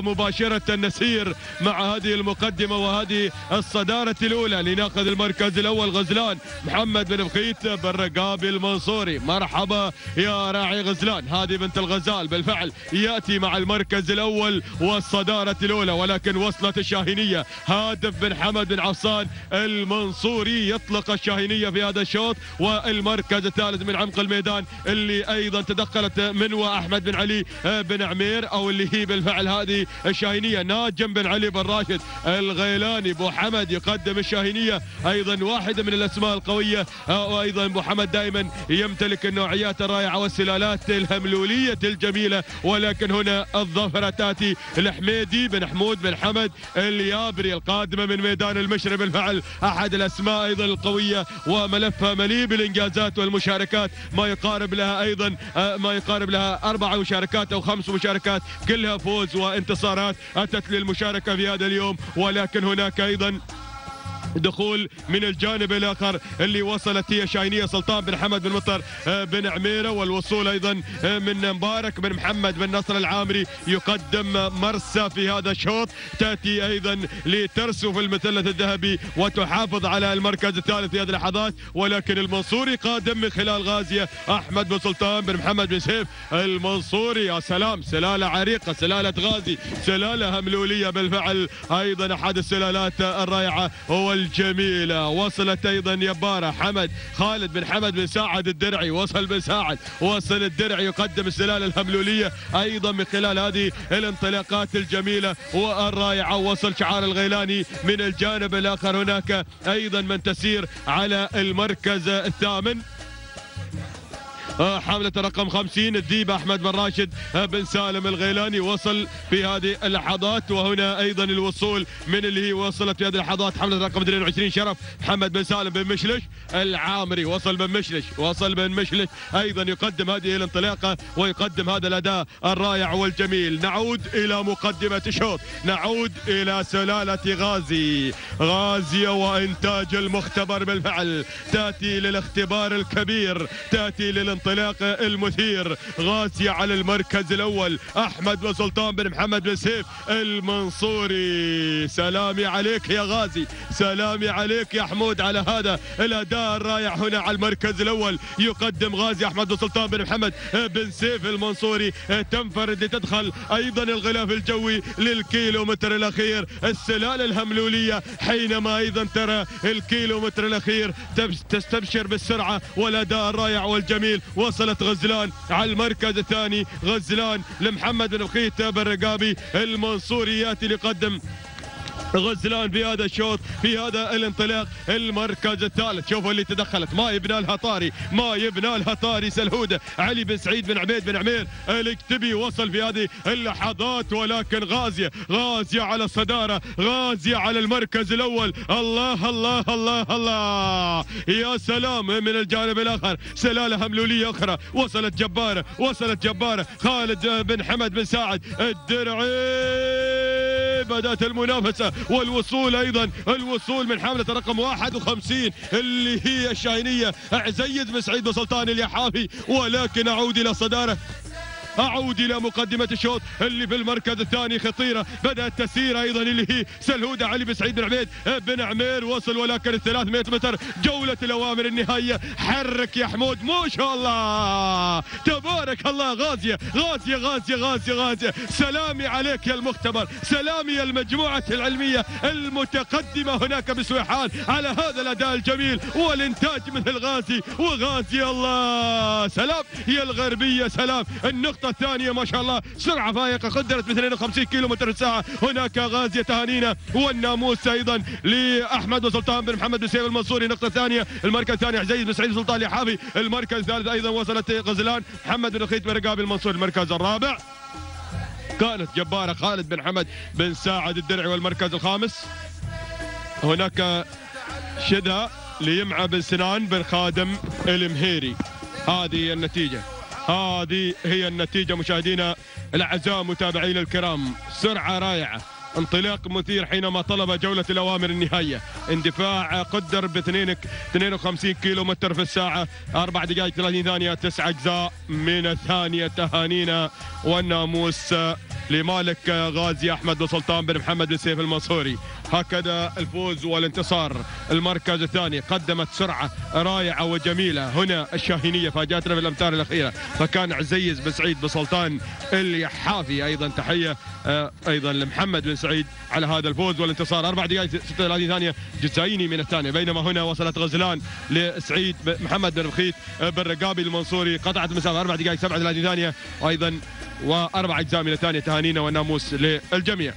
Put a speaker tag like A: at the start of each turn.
A: مباشرة نسير مع هذه المقدمة وهذه الصدارة الأولى. لناخذ المركز الأول غزلان. محمد بن بخيت بن المنصوري. مرحبا يا راعي غزلان. هذه بنت الغزال بالفعل يأتي مع المركز الأول والصدارة الأولى. ولكن وصلت الشاهينية. هادف بن حمد بن عفصان المنصوري يطلق الشاهينية في هذا الشوط. والمركز الثالث من عمق الميدان اللي أيضا تدخلت منوى أحمد بن علي بن عمير أو اللي هي بالفعل هذه الشاهينية ناجم بن علي بن راشد الغيلاني. أبو حمد يقدم الشاهينية. أيضا واحدة من الأسماء القوية. وأيضا أبو حمد دائما يمتلك النوعيات الرائعة والسلالات الهملولية الجميلة. ولكن هنا الظفرة تأتي الحميدي بن حمود بن حمد اليابري القادمة من ميدان المشري بالفعل أحد الأسماء أيضا القوية وملفها مليء بالإنجازات والمشاركات. ما يقارب لها أيضا ما يقارب لها أربع مشاركات أو خمس مشاركات. كلها فوز وانتصار. انتصارات أتت للمشاركة في هذا اليوم ولكن هناك أيضا دخول من الجانب الآخر اللي وصلت هي شاينية سلطان بن حمد بن مطر بن عميرة والوصول أيضا من مبارك بن محمد بن نصر العامري يقدم مرسى في هذا الشوط. تأتي أيضا لترسو في المثلث الذهبي وتحافظ على المركز الثالث في هذه اللحظات. ولكن المنصوري قادم من خلال غازية أحمد بن سلطان بن محمد بن سيف. المنصوري يا سلام سلالة عريقة سلالة غازي سلالة هملولية بالفعل. أيضا أحد السلالات الرائعة هو الجميلة. وصلت أيضا يبارة حمد خالد بن حمد بن ساعد الدرعي. وصل بن ساعد وصل الدرعي يقدم السلالة الهملولية أيضا من خلال هذه الانطلاقات الجميلة والرائعة. وصل شعار الغيلاني من الجانب الآخر. هناك أيضا من تسير على المركز الثامن. حملة رقم 50 الديب أحمد بن راشد بن سالم الغيلاني وصل في هذه اللحظات وهنا أيضا الوصول من اللي هي وصلت في هذه اللحظات حملة رقم 22 شرف محمد بن سالم بن مشلش العامري وصل بن مشلش وصل بن مشلش أيضا يقدم هذه الانطلاقة ويقدم هذا الأداء الرائع والجميل. نعود إلى مقدمة الشوط نعود إلى سلالة غازي. غازية وإنتاج المختبر بالفعل تأتي للاختبار الكبير تأتي للانطلاقة الانطلاق المثير. غازي على المركز الأول. أحمد بن سلطان بن محمد بن سيف المنصوري. سلامي عليك يا غازي. سلامي عليك يا حمود. على هذا الأداء الرائع هنا على المركز الأول. يقدم غازي أحمد بن سلطان بن محمد بن سيف المنصوري. تنفرد لتدخل أيضا الغلاف الجوي للكيلومتر الأخير. السلالة الهملولية حينما أيضا ترى الكيلومتر الأخير تستبشر بالسرعة والأداء الرائع والجميل. وصلت غزلان على المركز الثاني. غزلان لمحمد بن بخيت بن رقابي المنصوري ياتي ليقدم غزلان في هذا الشوط في هذا الانطلاق المركز الثالث. شوفوا اللي تدخلت. ما يبنى لها طاري ما يبنى لها طاري سلهودة. علي بن سعيد بن عبيد بن عمير الاكتبي وصل في هذه اللحظات ولكن غازية غازية على الصدارة غازية على المركز الأول. الله الله الله الله. يا سلام. من الجانب الآخر سلالة هملولية أخرى. وصلت جبارة وصلت جبارة. خالد بن حمد بن ساعد الدرعي. بدات المنافسة والوصول أيضا الوصول من حمله رقم 51 اللي هي الشاهينية. عزيز بن سعيد سلطان اليحافي ولكن أعود إلى صداره. أعود إلى مقدمة الشوط اللي في المركز الثاني خطيرة. بدأت تسير أيضا اللي هي سلهودة علي بن سعيد بن عبيد بن عمير وصل ولكن ال 300 متر جولة الأوامر النهائية. حرك يا حمود ما شاء الله. تبارك الله غازية غازية غازية غازية غازية. سلامي عليك يا المختبر. سلامي يا المجموعة العلمية المتقدمة هناك بسويحان على هذا الأداء الجميل والإنتاج مثل غازي وغازي الله سلام يا الغربية سلام. النقطة الثانية ما شاء الله. سرعة فائقة قدرت ب 52 كيلو متر في الساعة. هناك غازية تهانينا والناموس أيضا لأحمد وسلطان بن محمد بن سيف المنصوري. نقطة ثانية المركز الثاني عزيز بن سعيد سلطان اليحافي المركز الثالث أيضا وصلت غزلان. محمد بن خيط بن رقابي المركز الرابع كانت جبارة خالد بن حمد بن ساعد الدرعي والمركز الخامس. هناك شدة ليمعة بن سنان بن خادم المهيري. هذه النتيجة. هذه هي النتيجة مشاهدينا الأعزاء متابعينا الكرام. سرعة رائعة انطلاق مثير حينما طلب جولة الأوامر النهائية. اندفاع قدر ب 52 كيلو متر في الساعة. 4 دقائق 30 ثانية 9 أجزاء من الثانية تهانينا. والناموس لمالك غازي أحمد بن سلطان بن محمد بن سيف المنصوري. هكذا الفوز والانتصار. المركز الثاني قدمت سرعة رائعة وجميلة. هنا الشاهينية فاجاتنا في الأمتار الأخيرة. فكان عزيز بن سعيد بن سلطان اليحافي. أيضا تحية آه، أيضا لمحمد بن سعيد على هذا الفوز والانتصار. أربع دقائق 36 ثانية جزايني من الثانية. بينما هنا وصلت غزلان لسعيد محمد بن بخيت آه، بن رقابي المنصوري. قطعت المسافه أربع دقائق 37 ثانية. أيضا وأربع أجزاء من الثانية تهانينا والناموس للجميع.